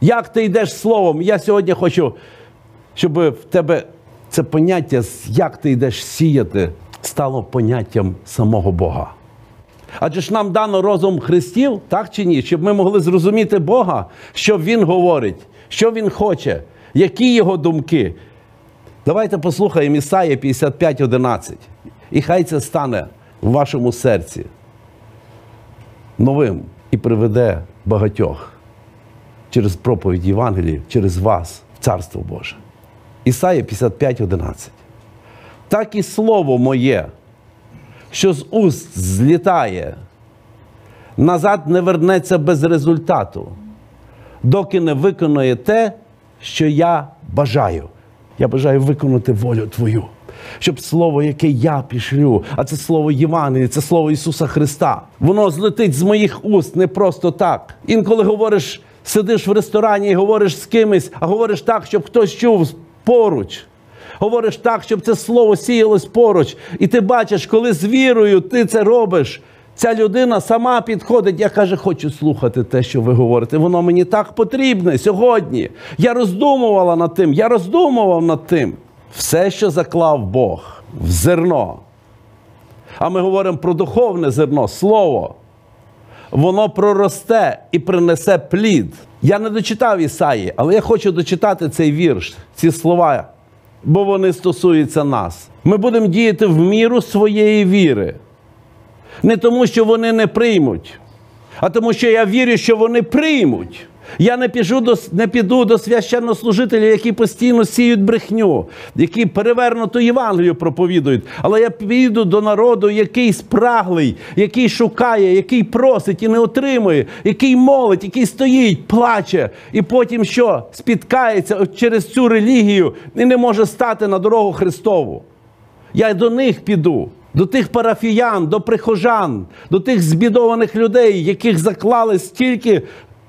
Як ти йдеш словом? Я сьогодні хочу, щоб в тебе це поняття, як ти йдеш сіяти, стало поняттям самого Бога. Адже ж нам дано розум Христів, так чи ні? Щоб ми могли зрозуміти Бога, що Він говорить, що Він хоче, які його думки. Давайте послухаємо Ісая 55.11. І хай це стане в вашому серці новим і приведе багатьох через проповідь Євангелії, через вас Царство Боже. Ісая 55.11. Так і слово моє, що з уст злітає, назад не вернеться без результату, доки не виконує те, що я бажаю. Я бажаю виконати волю Твою. Щоб слово, яке я пішлю, а це слово Євангелії, це слово Ісуса Христа, воно злетить з моїх уст не просто так. Інколи говориш, сидиш в ресторані і говориш з кимось, а говориш так, щоб хтось чув поруч. Говориш так, щоб це слово сіялось поруч. І ти бачиш, коли з вірою ти це робиш. Ця людина сама підходить, я каже, хочу слухати те, що ви говорите. Воно мені так потрібне сьогодні. Я роздумувала над тим, я роздумував над тим. Все, що заклав Бог в зерно. А ми говоримо про духовне зерно, слово. Воно проросте і принесе плід. Я не дочитав Ісаї, але я хочу дочитати цей вірш, ці слова, бо вони стосуються нас. Ми будемо діяти в міру своєї віри. Не тому, що вони не приймуть, а тому, що я вірю, що вони приймуть. Я не піду до не піду до священнослужителів, які постійно сіють брехню, які перевернуту Євангелію проповідують. Але я піду до народу, який спраглий, який шукає, який просить і не отримує, який молить, який стоїть, плаче, і потім що спіткається через цю релігію і не може стати на дорогу Христову. Я до них піду. До тих парафіян, до прихожан, до тих збідованих людей, яких заклали стільки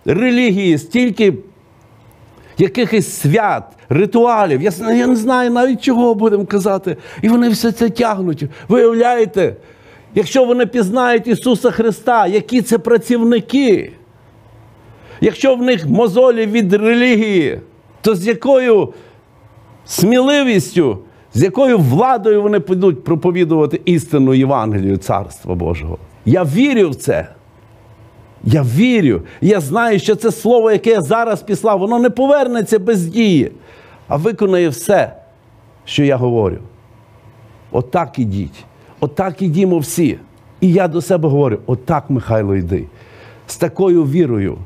релігії, стільки якихось свят, ритуалів. Я, я не знаю навіть чого будемо казати. І вони все це тягнуть. Виявляєте, якщо вони пізнають Ісуса Христа, які це працівники, якщо в них мозолі від релігії, то з якою сміливістю, з якою владою вони підуть проповідувати істину Євангелію Царства Божого. Я вірю в це. Я вірю, я знаю, що це слово, яке я зараз післав, воно не повернеться без дії, а виконає все, що я говорю. Отак ідіть. Отак ідімо всі. І я до себе говорю: отак, Михайло, йди. З такою вірою.